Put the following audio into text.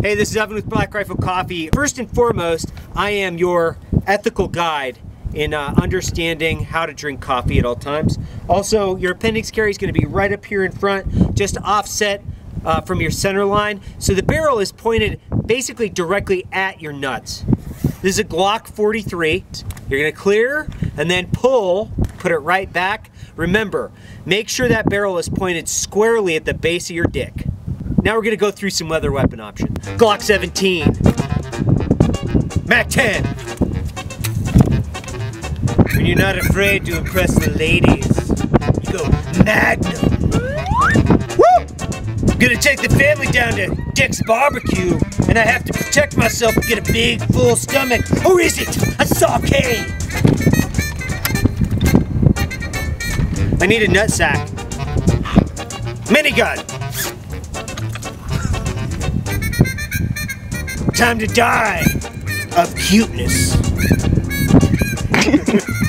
Hey, this is Evan with Black Rifle Coffee. First and foremost, I am your ethical guide in uh, understanding how to drink coffee at all times. Also, your appendix carry is going to be right up here in front, just offset uh, from your center line. So the barrel is pointed basically directly at your nuts. This is a Glock 43. You're going to clear and then pull, put it right back. Remember, make sure that barrel is pointed squarely at the base of your dick. Now we're gonna go through some other weapon options. Glock 17. Mac 10. When you're not afraid to impress the ladies, you go Magnum. Woo! I'm gonna take the family down to Dick's Barbecue, and I have to protect myself and get a big, full stomach. Or is it a saute? I need a nutsack. Minigun. Time to die of cuteness.